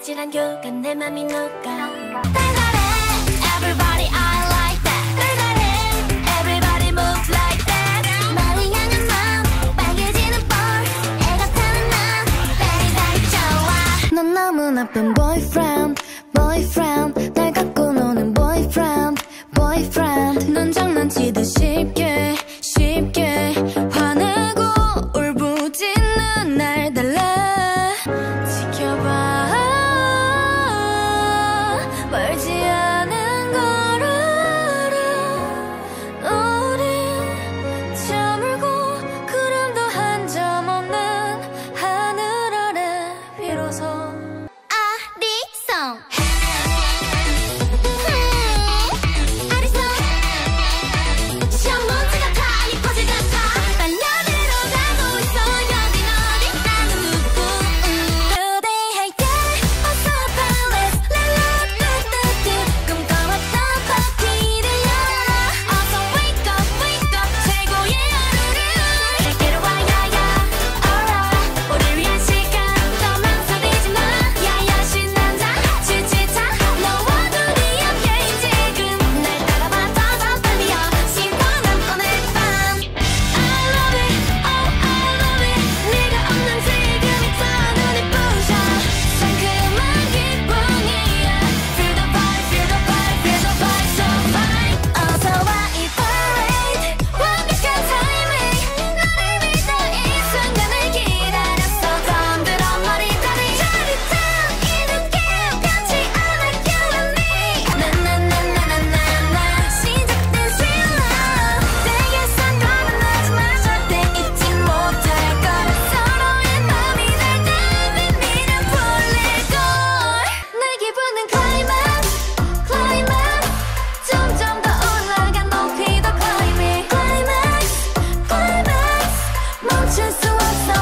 아찔한 교감 내 맘이 녹아 Everybody I like that. Everybody move like that. 향한 마음 빨개지는 볼. 애가 나 좋아 너무 나쁜 boyfriend boyfriend. 날 갖고 노는 boyfriend boyfriend. 넌 장난치듯이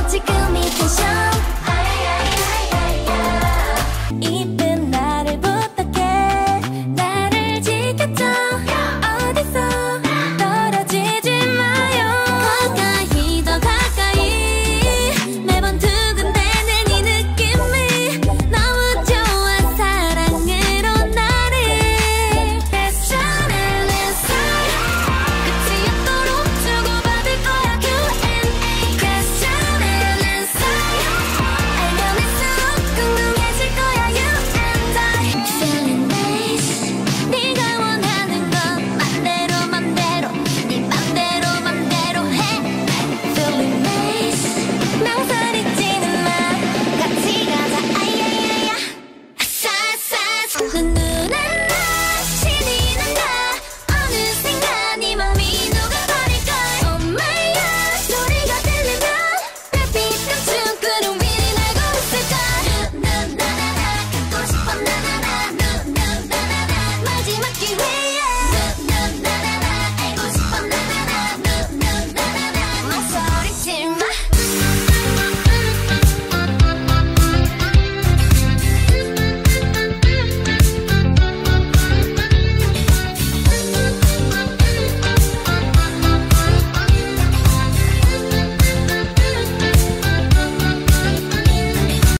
to kill me for sure